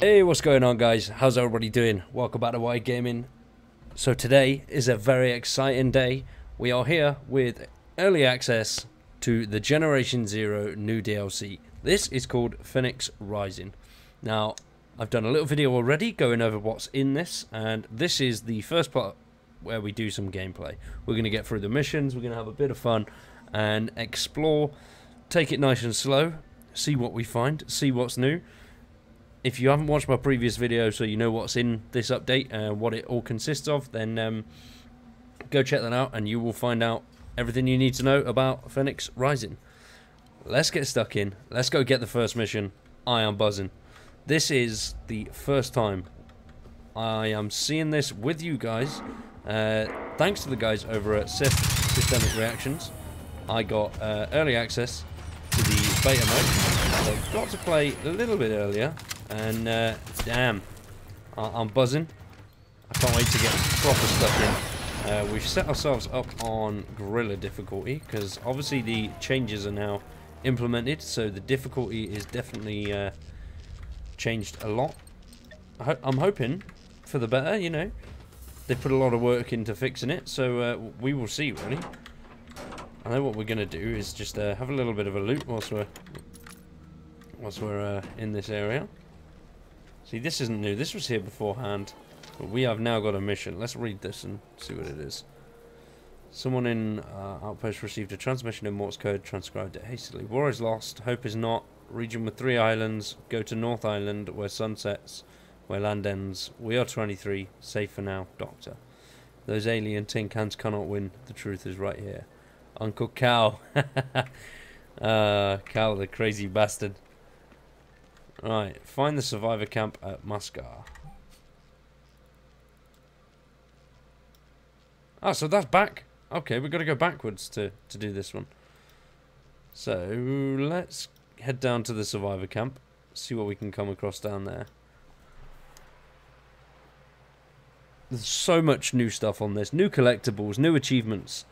Hey, what's going on guys? How's everybody doing? Welcome back to Wired Gaming. So today is a very exciting day. We are here with early access to the Generation Zero new DLC. This is called Phoenix Rising. Now, I've done a little video already going over what's in this, and this is the first part where we do some gameplay. We're going to get through the missions, we're going to have a bit of fun, and explore, take it nice and slow, see what we find, see what's new if you haven't watched my previous video so you know what's in this update and uh, what it all consists of, then um, go check that out and you will find out everything you need to know about Phoenix Rising. Let's get stuck in. Let's go get the first mission. I am buzzing. This is the first time I am seeing this with you guys. Uh, thanks to the guys over at Systemic Reactions, I got uh, early access to the beta mode. So got to play a little bit earlier and uh, damn, I am buzzing. I can't wait to get proper stuff in. Uh, we've set ourselves up on Guerrilla difficulty because obviously the changes are now implemented, so the difficulty is definitely uh, changed a lot. I am hoping for the better, you know. They put a lot of work into fixing it, so uh, we will see, really. I know what we're going to do is just uh, have a little bit of a loot whilst we're, whilst we're uh, in this area. See, this isn't new. This was here beforehand. But we have now got a mission. Let's read this and see what it is. Someone in uh, Outpost received a transmission in Morse code, transcribed it hastily. War is lost. Hope is not. Region with three islands. Go to North Island, where sun sets, where land ends. We are 23. Safe for now, Doctor. Those alien tin cans cannot win. The truth is right here. Uncle Cal. uh, Cal, the crazy bastard. Right, find the survivor camp at Muskar. Ah, so that's back. Okay, we've got to go backwards to, to do this one. So, let's head down to the survivor camp. See what we can come across down there. There's so much new stuff on this. New collectibles, new achievements.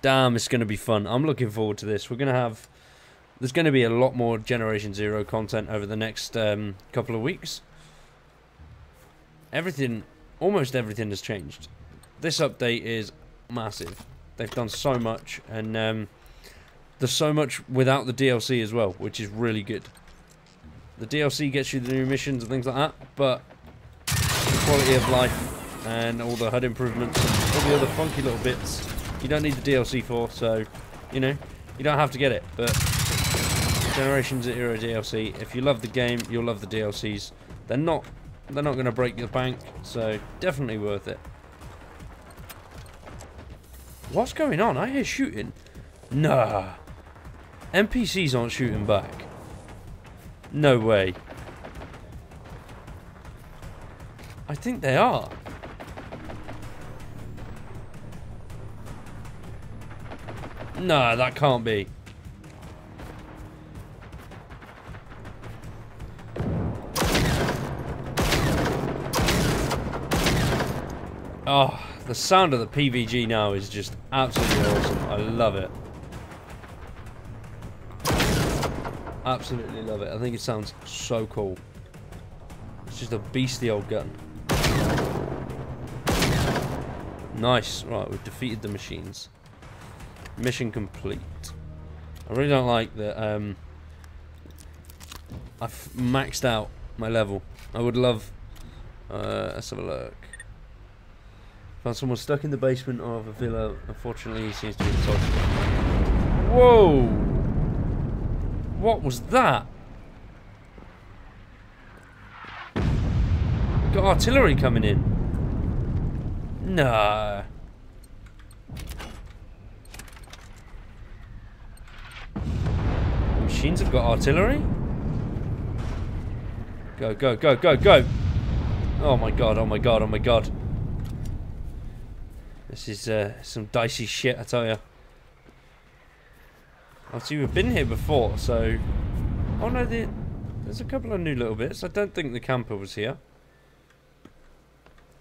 Damn, it's going to be fun. I'm looking forward to this. We're going to have there's going to be a lot more Generation Zero content over the next um, couple of weeks. Everything, almost everything has changed. This update is massive. They've done so much, and um, there's so much without the DLC as well, which is really good. The DLC gets you the new missions and things like that, but the quality of life and all the HUD improvements and all the other funky little bits, you don't need the DLC for, so, you know, you don't have to get it, but Generation Zero DLC. If you love the game, you'll love the DLCs. They're not they're not going to break your bank, so definitely worth it. What's going on? I hear shooting. Nah. NPCs aren't shooting back. No way. I think they are. Nah, that can't be. Oh, the sound of the PVG now is just absolutely awesome. I love it. Absolutely love it. I think it sounds so cool. It's just a beastly old gun. Nice. Right, we've defeated the machines. Mission complete. I really don't like that um, I've maxed out my level. I would love... Uh, let's have a look. Found someone stuck in the basement of a villa. Unfortunately, he seems to be top. Whoa! What was that? Got artillery coming in. Nah. The machines have got artillery? Go, go, go, go, go! Oh my god, oh my god, oh my god. This is uh, some dicey shit, I tell you. Obviously, we've been here before, so... Oh no, the... there's a couple of new little bits. I don't think the camper was here.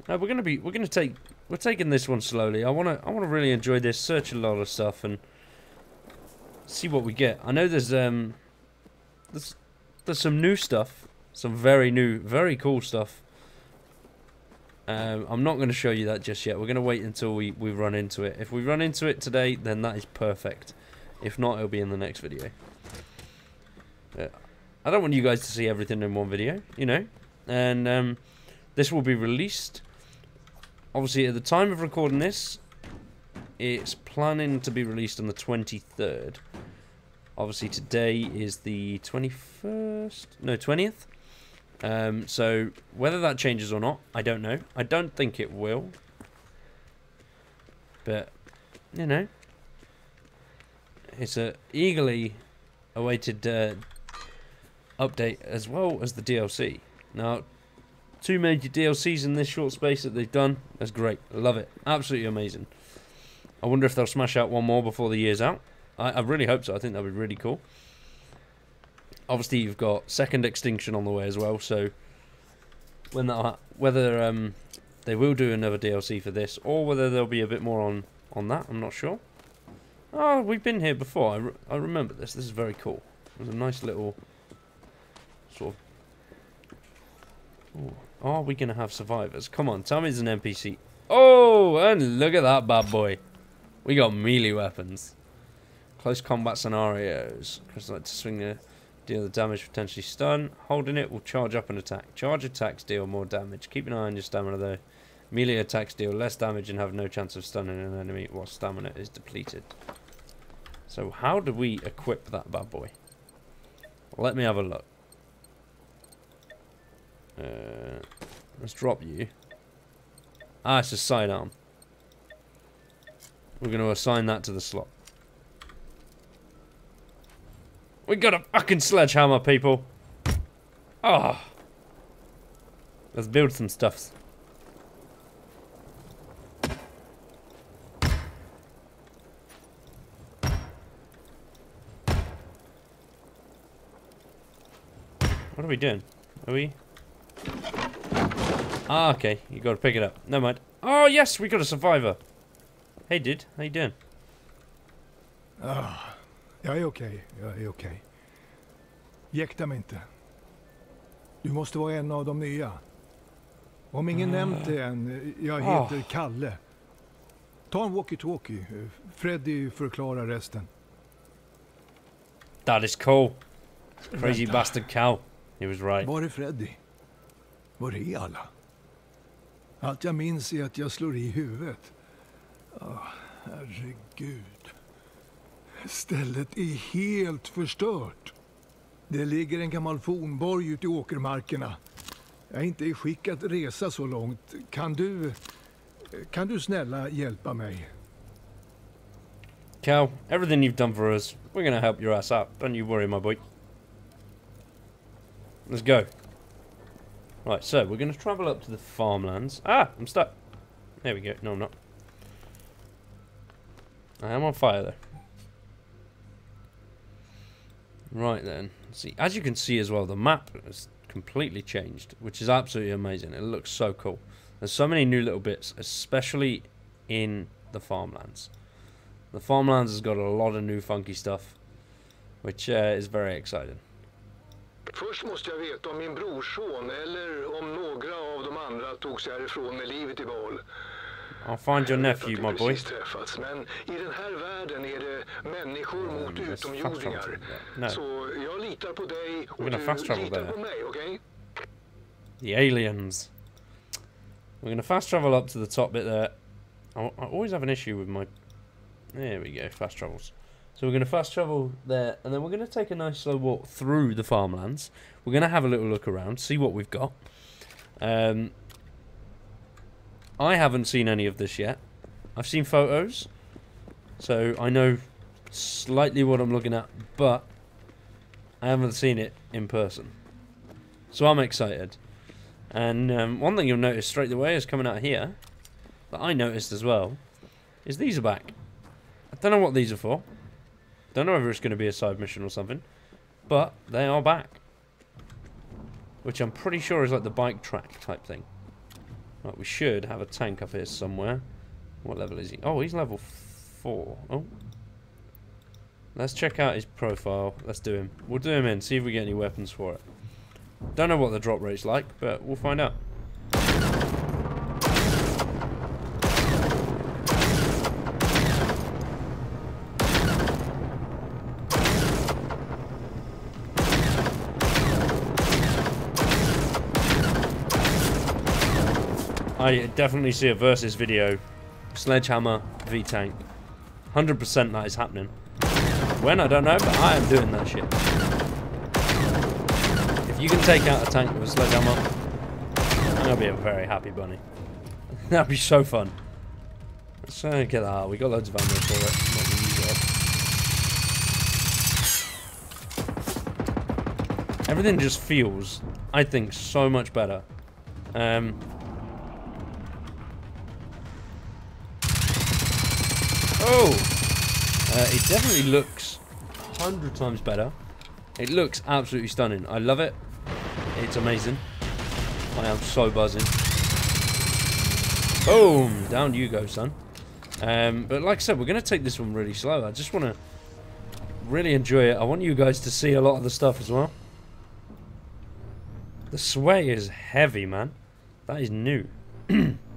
No, we're gonna be... We're gonna take... We're taking this one slowly. I wanna... I wanna really enjoy this, search a lot of stuff, and... See what we get. I know there's, um... There's... There's some new stuff Some very new, very cool stuff. Um, I'm not going to show you that just yet. We're going to wait until we, we run into it. If we run into it today, then that is perfect. If not, it'll be in the next video. Yeah. I don't want you guys to see everything in one video, you know. And um, this will be released. Obviously, at the time of recording this, it's planning to be released on the 23rd. Obviously, today is the 21st? No, 20th? Um, so, whether that changes or not, I don't know. I don't think it will. But, you know, it's a eagerly awaited uh, update as well as the DLC. Now, two major DLCs in this short space that they've done. That's great. love it. Absolutely amazing. I wonder if they'll smash out one more before the year's out. I, I really hope so. I think that would be really cool. Obviously, you've got Second Extinction on the way as well. So, when that whether um, they will do another DLC for this or whether there'll be a bit more on on that, I'm not sure. Oh, we've been here before. I, re I remember this. This is very cool. Was a nice little sort of. Ooh. Are we going to have survivors? Come on, it's an NPC. Oh, and look at that bad boy. We got melee weapons. Close combat scenarios. Crystalite to swing the deal the damage, potentially stun. Holding it will charge up and attack. Charge attacks deal more damage. Keep an eye on your stamina though. Melee attacks deal less damage and have no chance of stunning an enemy while stamina is depleted. So how do we equip that bad boy? Let me have a look. Uh, let's drop you. Ah, it's a sidearm. We're going to assign that to the slot. We got a fucking sledgehammer, people. Ah. Oh. Let's build some stuffs. What are we doing? Are we... Ah, okay. You got to pick it up. Never mind. Oh, yes, we got a survivor. Hey, dude. How you doing? Ah, jag är okej. Okay. Jag är okej. Okay. Jäkta mig inte. Du måste vara en av de nya. Om ingen uh. nämnt det än, jag heter oh. Kalle. Ta en walkie-talkie. Freddy förklarar resten. That is cool. Crazy Vänta. bastard cow. He was right. Var är Freddy? Var är alla? Allt jag minns är att jag slår i huvudet. Oh, herregud. Stället är helt förstört. Det ligger en gammal fornborg ute i åkermarkerna. Jag är inte i skick att resa så långt. Kan du... Kan du snälla hjälpa mig? Cal, everything you've done for us, we're gonna help your ass out. Don't you worry, my boy. Let's go. Right, so we're to travel up to the farmlands. Ah, I'm stuck. There we go. No, I'm not. I am on fire, though. Right, then. See, as you can see as well, the map has completely changed, which is absolutely amazing. It looks so cool. There's so many new little bits, especially in the farmlands. The farmlands has got a lot of new funky stuff, which uh, is very exciting. Först måste jag veta om min brorson eller om några av de andra tog sig härifrån med livet i behåll. I'll find your nephew, my boy. Träffats, men i den här världen är det människor mm, mot utomjordingar. No. Så jag litar på dig och du fast litar there. på mig. Okay? The aliens. We're gonna fast travel up to the top bit there. I, I always have an issue with my... There we go, fast travels. So we're going to fast travel there, and then we're going to take a nice slow walk through the farmlands. We're going to have a little look around, see what we've got. Um, I haven't seen any of this yet. I've seen photos, so I know slightly what I'm looking at, but I haven't seen it in person. So I'm excited. And um, one thing you'll notice straight away is coming out here, that I noticed as well, is these are back. I don't know what these are for. Don't know whether it's going to be a side mission or something. But they are back. Which I'm pretty sure is like the bike track type thing. Right, we should have a tank up here somewhere. What level is he? Oh, he's level 4. Oh. Let's check out his profile. Let's do him. We'll do him in, see if we get any weapons for it. Don't know what the drop rate's like, but we'll find out. I definitely see a versus video. Sledgehammer v tank. 100% that is happening. When, I don't know, but I am doing that shit. If you can take out a tank with a sledgehammer, I'm going to be a very happy bunny. That'd be so fun. Let's uh, get that out. We got loads of ammo for it. Everything just feels, I think, so much better. Um, Oh! Uh, it definitely looks 100 times better. It looks absolutely stunning. I love it. It's amazing. I am so buzzing. Boom! Down you go, son. Um, but like I said, we're going to take this one really slow. I just want to really enjoy it. I want you guys to see a lot of the stuff as well. The sway is heavy, man. That is new.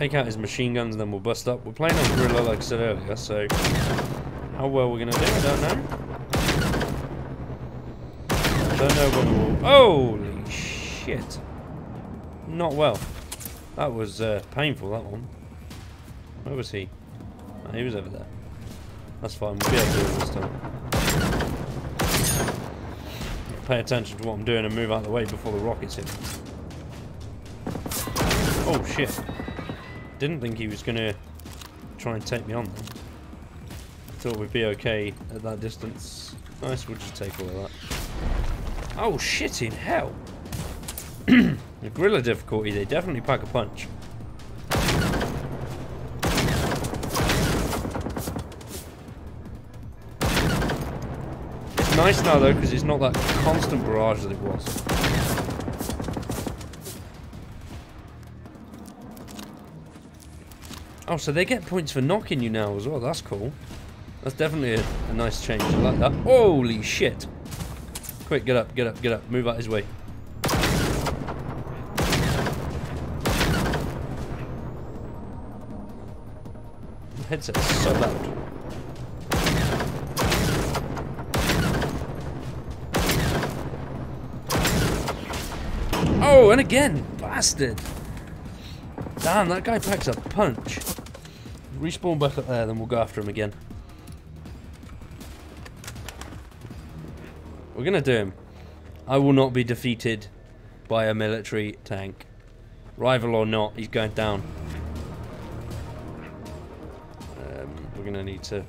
take out his machine guns and then we'll bust up. We're playing on Guerrilla like I said earlier, so how well we're going to do, I don't know. Don't know what we'll... Holy shit. Not well. That was uh, painful, that one. Where was he? Oh, he was over there. That's fine, we'll be able to do it this time. Pay attention to what I'm doing and move out of the way before the rockets hit. Oh shit didn't think he was going to try and take me on then. Thought we'd be okay at that distance. Nice, we'll just take all of that. Oh, shit in hell! the Guerrilla difficulty, they definitely pack a punch. It's nice now though, because it's not that constant barrage that it was. Oh, so they get points for knocking you now as well. That's cool. That's definitely a, a nice change. I like that. Holy shit. Quick, get up, get up, get up. Move out his way. The headset is so loud. Oh, and again! Bastard! Damn, that guy packs a punch. Respawn back up there, then we'll go after him again. We're going to do him. I will not be defeated by a military tank. Rival or not, he's going down. Um, we're going to need to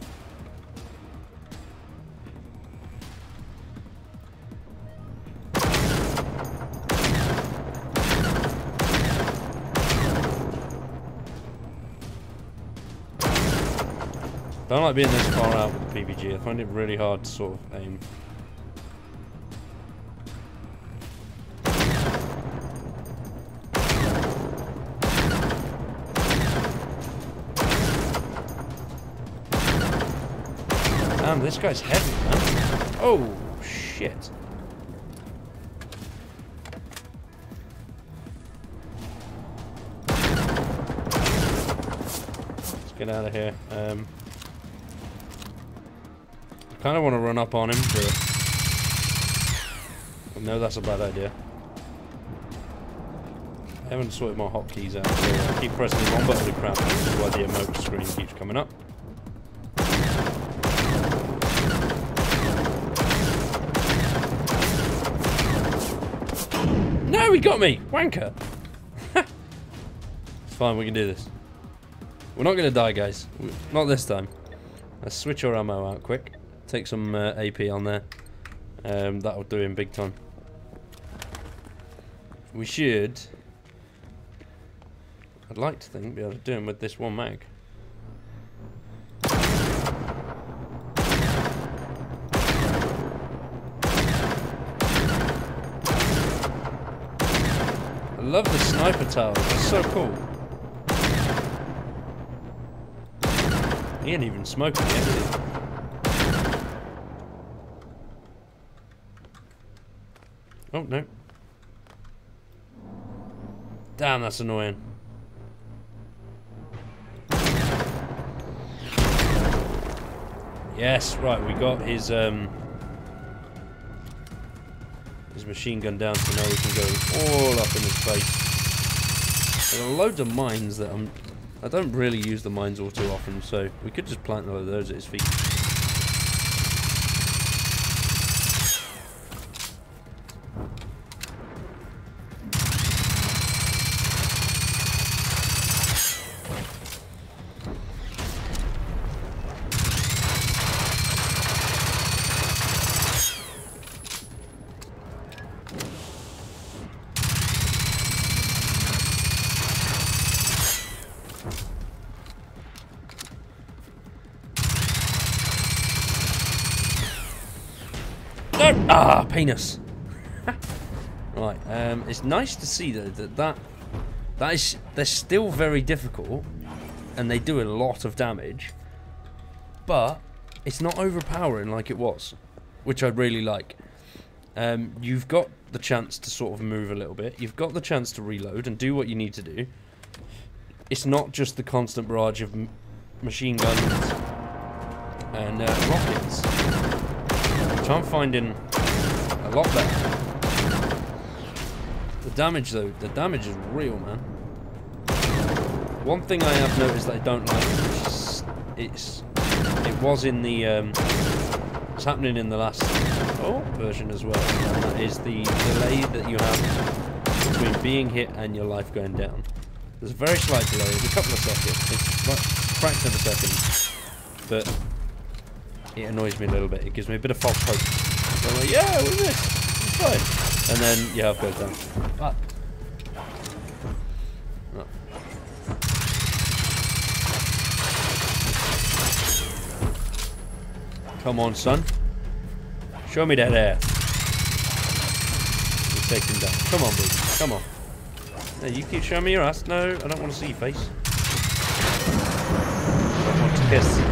Don't like being this far out with the PVG. I find it really hard to sort of aim. Damn, this guy's heavy, man. Oh, shit. Let's get out of here. Um, Kind of want to run up on him, but no, that's a bad idea. I haven't sorted my hotkeys out, so I keep pressing one button to crap, which is why the emote screen keeps coming up. No, he got me! Wanker! it's fine, we can do this. We're not going to die, guys. Not this time. Let's switch our ammo out quick. Take some uh, AP on there. Um, that'll do him big time. We should... I'd like to think be able to do him with this one mag. I love the sniper towers, they're so cool. He ain't even smoking yet, Oh, no. Damn, that's annoying. Yes, right, we got his um his machine gun down so now we can go all up in his face. There are loads of mines that I'm I don't really use the mines all too often, so we could just plant of those at his feet. Ah, penis. right, um, it's nice to see though that that that is they're still very difficult, and they do a lot of damage, but it's not overpowering like it was, which I really like. Um, you've got the chance to sort of move a little bit. You've got the chance to reload and do what you need to do. It's not just the constant barrage of machine guns and uh, rockets, which I'm finding a lot better. The damage though, the damage is real, man. One thing I have noticed that I don't like is it's it was in the um, it's happening in the last oh, version as well. And that is the delay that you have between being hit and your life going down. There's a very slight delay, it's a couple of seconds, it's a fraction of a second, but it annoys me a little bit. It gives me a bit of false hope. So I'm like, yeah, what's this? It's fine. And then your health goes down. Oh. Come on, son. Show me that ass. You take him down. Come on, baby. Come on. Now you keep showing me your ass. No, I don't want to see your face. I want to kiss.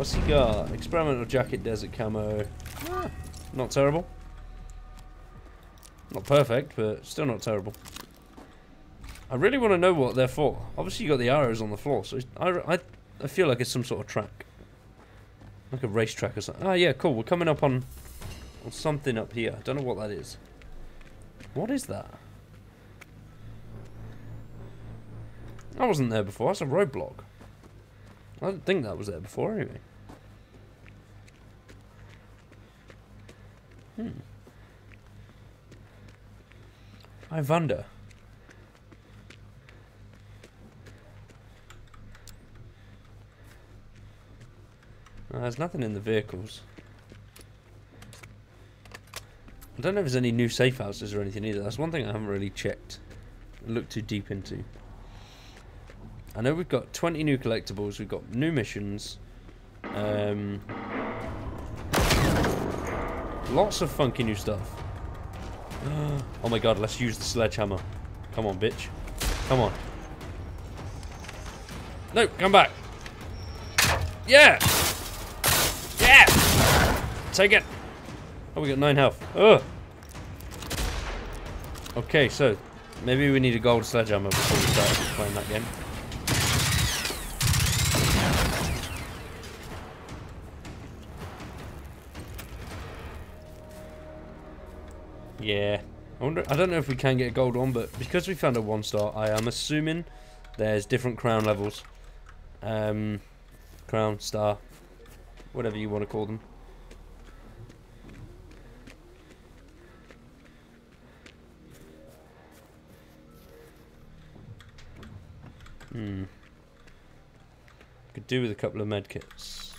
What's he got? Experimental jacket, desert camo. Ah, not terrible. Not perfect, but still not terrible. I really want to know what they're for. Obviously, you got the arrows on the floor, so I, I, I feel like it's some sort of track. Like a racetrack or something. Ah, yeah, cool. We're coming up on, on something up here. I don't know what that is. What is that? I wasn't there before. That's a roadblock. I didn't think that was there before anyway. Hmm. I wonder. There's nothing in the vehicles. I don't know if there's any new safe houses or anything either. That's one thing I haven't really checked, looked too deep into. I know we've got 20 new collectibles, we've got new missions, um, lots of funky new stuff. Uh, oh my god, let's use the sledgehammer. Come on, bitch. Come on. No, come back. Yeah! Yeah! Take it! Oh, we got 9 health. Ugh! Okay, so, maybe we need a gold sledgehammer before we start playing that game. Yeah. I wonder. I don't know if we can get a gold one, but because we found a one star, I am assuming there's different crown levels. Um, crown, star, whatever you want to call them. Hmm. Could do with a couple of medkits.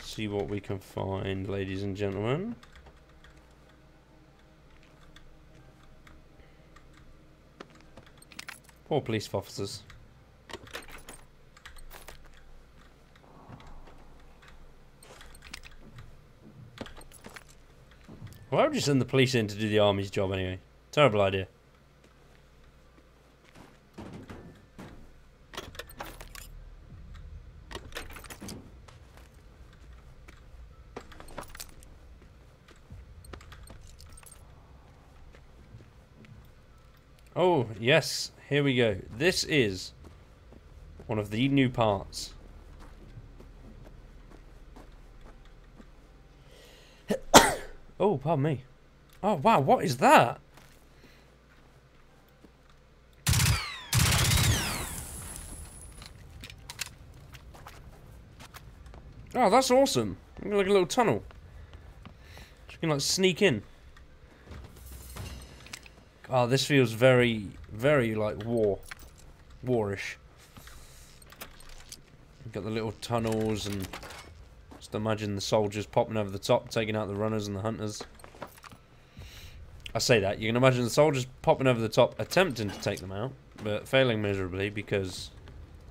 See what we can find, ladies and gentlemen. Poor police officers. Why would you send the police in to do the army's job anyway? Terrible idea. Oh, yes, here we go. This is one of the new parts. oh, pardon me. Oh, wow. What is that? Oh, that's awesome. Like a little tunnel. You can like sneak in. Oh, this feels very, very like war. Warish. You've got the little tunnels and just imagine the soldiers popping over the top, taking out the runners and the hunters. I say that. You can imagine the soldiers popping over the top, attempting to take them out, but failing miserably because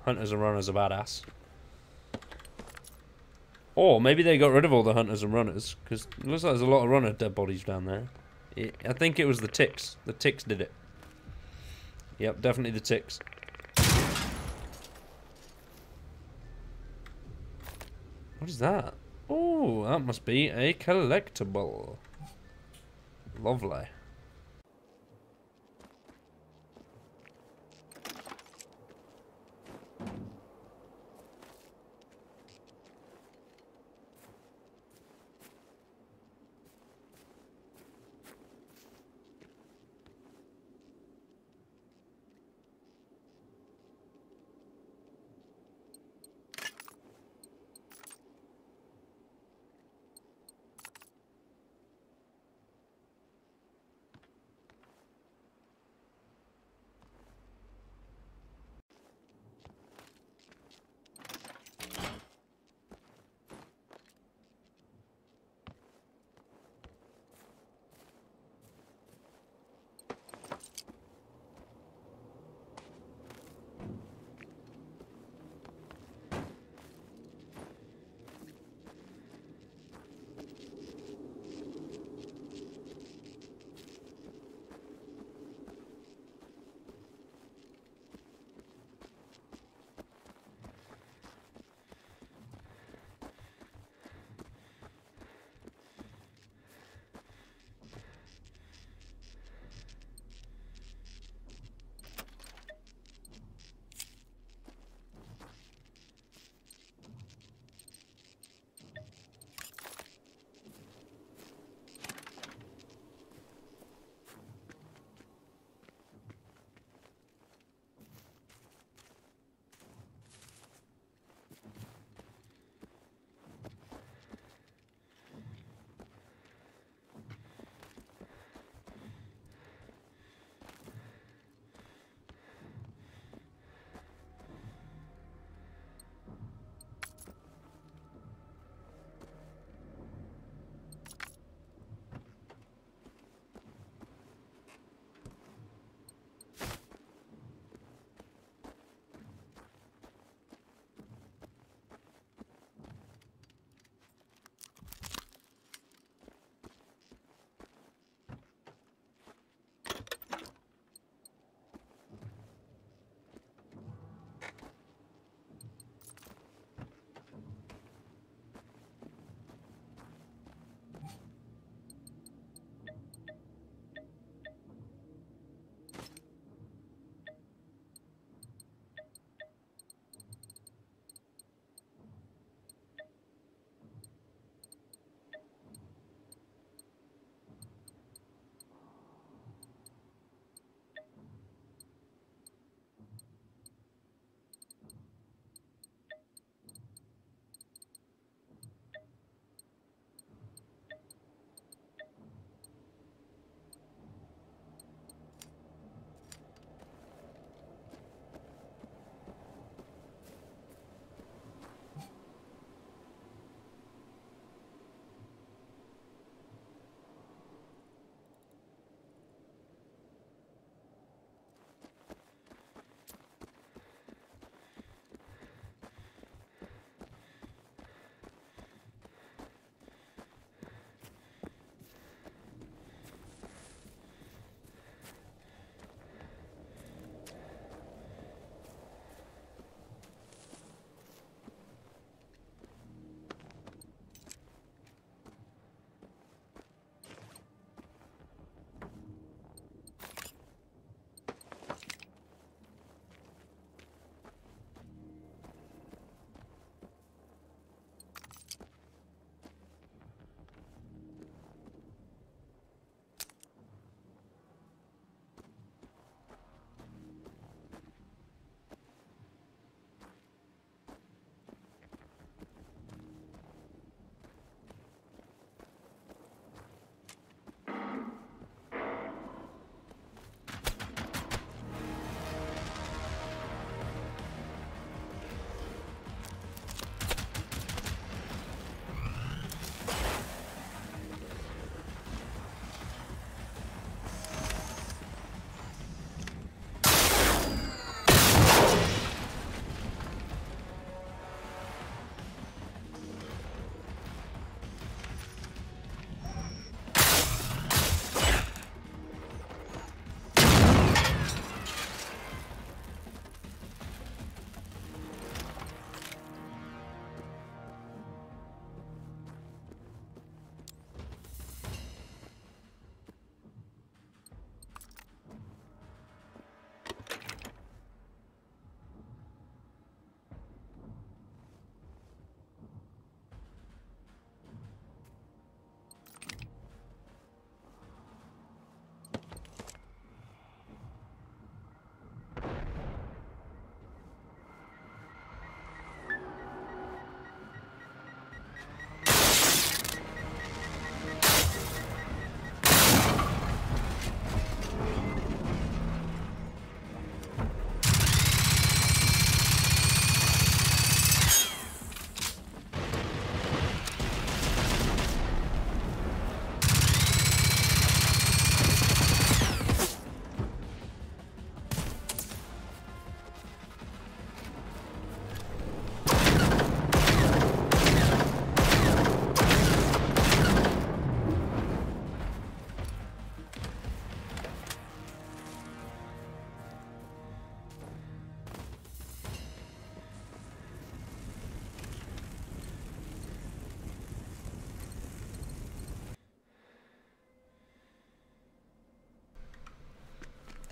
hunters and runners are badass. Or maybe they got rid of all the hunters and runners, because it looks like there's a lot of runner dead bodies down there. I think it was the ticks. The ticks did it. Yep, definitely the ticks. What is that? Oh, that must be a collectible. Lovely.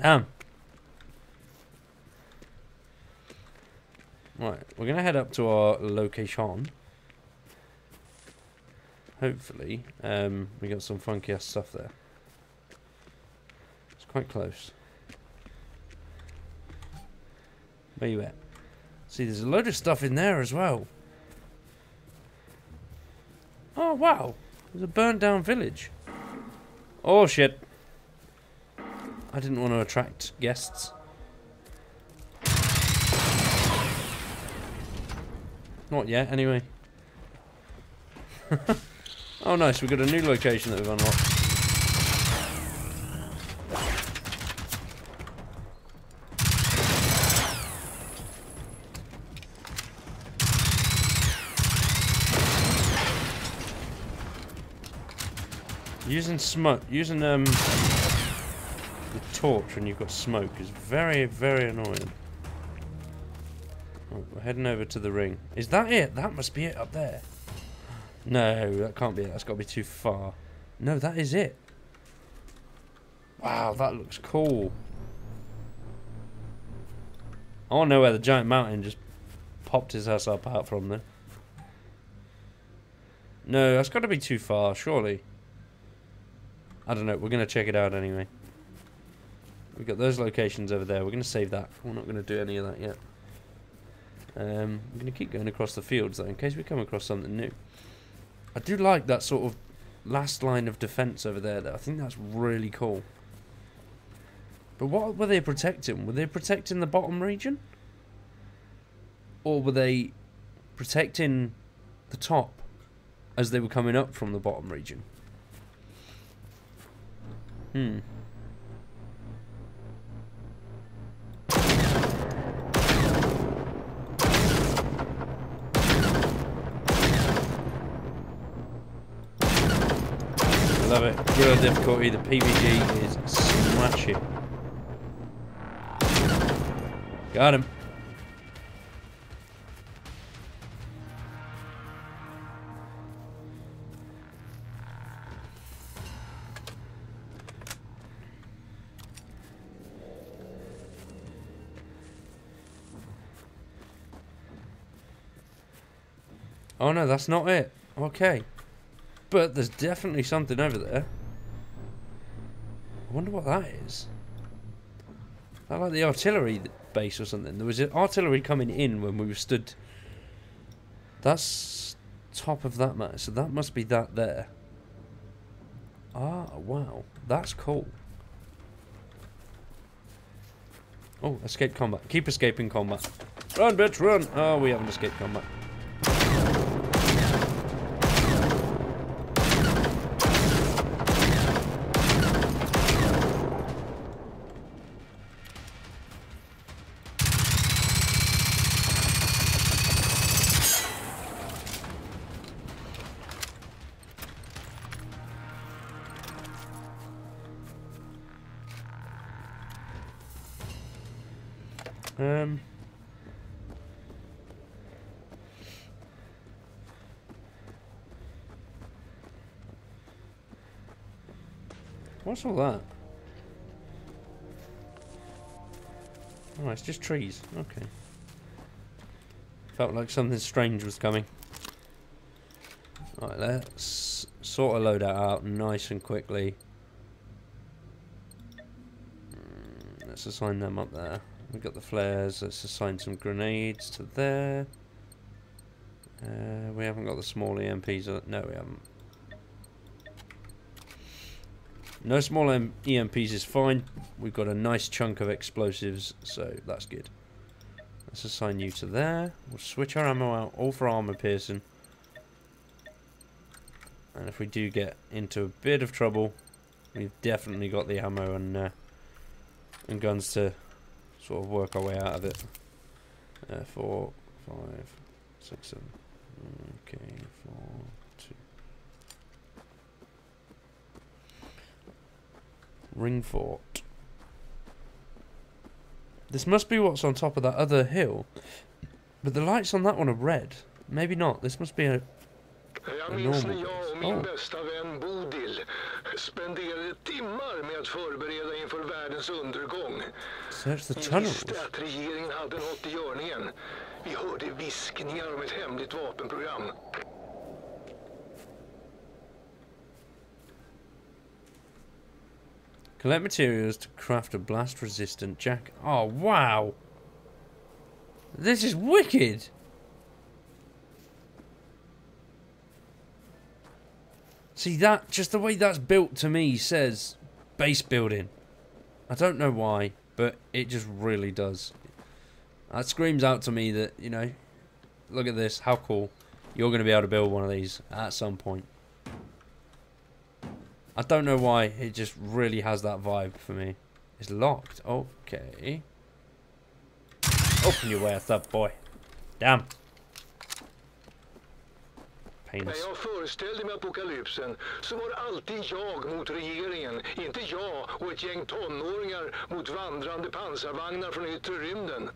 Damn. Right, we're going to head up to our location. Hopefully, um, we got some funky ass stuff there. It's quite close. Where you at? See, there's a load of stuff in there as well. Oh, wow. There's a burnt down village. Oh, shit. I didn't want to attract guests. Not yet, anyway. oh, nice. We've got a new location that we've unlocked. Using smoke, using um torch when you've got smoke is very, very annoying. Right, we're heading over to the ring. Is that it? That must be it up there. No, that can't be it. That's got to be too far. No, that is it. Wow, that looks cool. I want to know where the giant mountain just popped his ass up out from there. No, that's got to be too far, surely. I don't know. We're going to check it out anyway. We've got those locations over there. We're going to save that. We're not going to do any of that yet. Um, I'm going to keep going across the fields though, in case we come across something new. I do like that sort of last line of defence over there though. I think that's really cool. But what were they protecting? Were they protecting the bottom region? Or were they protecting the top as they were coming up from the bottom region? Hmm. Love it. Real difficulty. The PVG is smashing. Got him. Oh no, that's not it. Okay. But there's definitely something over there. I wonder what that is. I like the artillery base or something. There was artillery coming in when we were stood. That's top of that map. So that must be that there. Ah, wow. That's cool. Oh, escape combat. Keep escaping combat. Run, bitch, run! Oh, we haven't escaped combat. What's all that? Oh, it's just trees. Okay. Felt like something strange was coming. Right, let's sort of load that out nice and quickly. Mm, let's assign them up there. We've got the flares. Let's assign some grenades to there. Uh, we haven't got the small EMPs. No, we haven't. No small EMPs is fine. We've got a nice chunk of explosives, so that's good. Let's assign you to there. We'll switch our ammo out, all for armor piercing. And if we do get into a bit of trouble, we've definitely got the ammo and uh, and guns to sort of work our way out of it. Uh, four, five, six, seven. Okay, four, two. Ring fort. This must be what's on top of that other hill. But the lights on that one are red. Maybe not. This must be a, Jag minns när jag och min oh. bästa vän Bodil spenderade er timmar med att förbereda inför världens undergång. Search the tunnels. Vi visste att regeringen hade något i görningen. Vi hörde viskningar om ett hemligt vapenprogram. Collect materials to craft a blast resistant jack. Oh, wow! This is wicked! See that, just the way that's built to me says base building. I don't know why, but it just really does. That screams out to me that, you know, look at this, how cool. You're going to be able to build one of these at some point. I don't know why, it just really has that vibe for me. It's locked, okay. Open your way up, boy. Damn. När jag föreställde mig apokalypsen så var det alltid jag mot regeringen, inte jag och ett gäng tonåringar mot vandrande pansarvagnar från yttre rymden.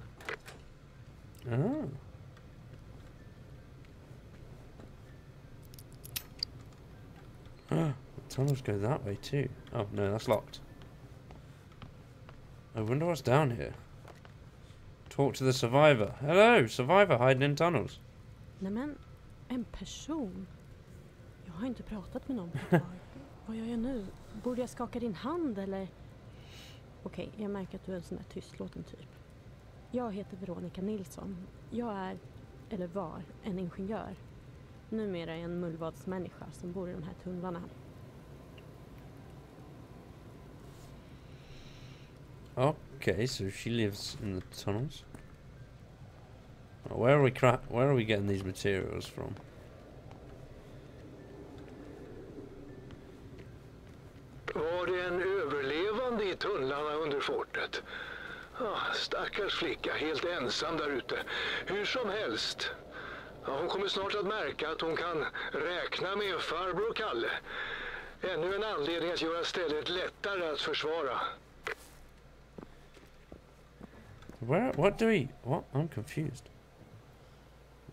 Oh. Tunnels go that way too. Oh no, that's locked. I wonder what's down here. Talk to the survivor. Hello, survivor hiding in tunnels. Nämen, en person? Jag har inte pratat med någon Vad gör jag nu? Borde jag skaka din hand eller? Okej, jag märker att du är en sån där tystlåten typ. Jag heter Veronica Nilsson. Jag är, eller var, en ingenjör. Numera är jag en mullvadsmänniska som bor i de här tunnlarna. Okay, so she lives in the tunnels. Where are we where are we getting these materials from? Var det en överlevande i tunnlarna under fortet? Ah, stackars flicka, helt ensam där ute. Hur som helst. Ja, hon kommer snart att märka att hon kan räkna med farbror Kalle. Ännu en anledning att göra stället lättare att försvara. Where? What do we? What? I'm confused.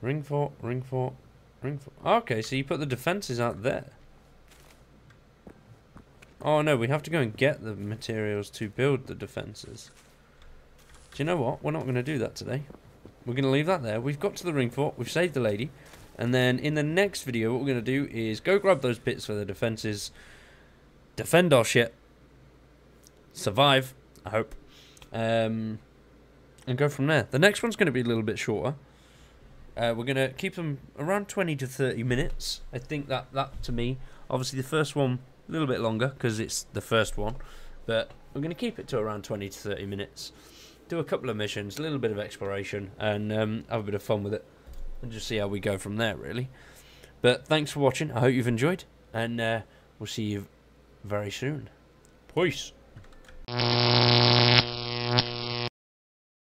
Ring fort, ring fort, ring fort. Okay, so you put the defences out there. Oh no, we have to go and get the materials to build the defences. Do you know what? We're not going to do that today. We're going to leave that there. We've got to the ring fort. We've saved the lady. And then in the next video, what we're going to do is go grab those bits for the defences. Defend our shit. Survive, I hope. Um, and go from there. The next one's going to be a little bit shorter. Uh, we're going to keep them around 20 to 30 minutes. I think that, that to me, obviously the first one a little bit longer because it's the first one. But we're going to keep it to around 20 to 30 minutes. Do a couple of missions, a little bit of exploration, and um, have a bit of fun with it. And just see how we go from there, really. But thanks for watching. I hope you've enjoyed. And uh, we'll see you very soon. Peace.